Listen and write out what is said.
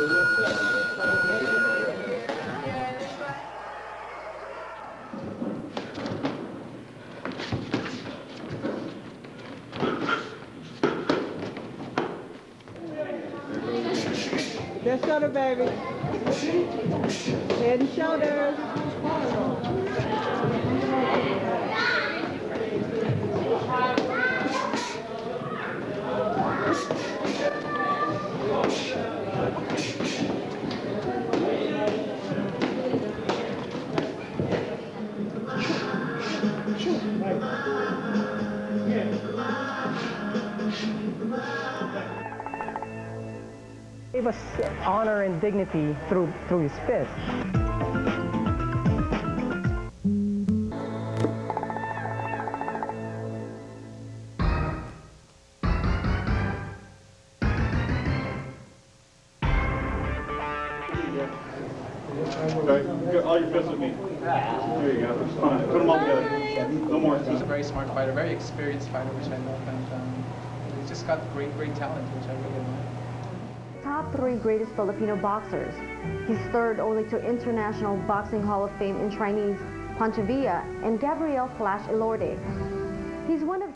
Let's baby. Head and shoulders. Gave us honor and dignity through, through his fist. Okay, get all your fists with me. There you go. All right, Put them all together. No more. He's a very smart fighter, very experienced fighter, which I love, and um, he's just got great, great talent, which I really admire. Top three greatest Filipino boxers. He's third only to International Boxing Hall of Fame in Chinese Pancho Villa and Gabriel Flash Elorde. He's one of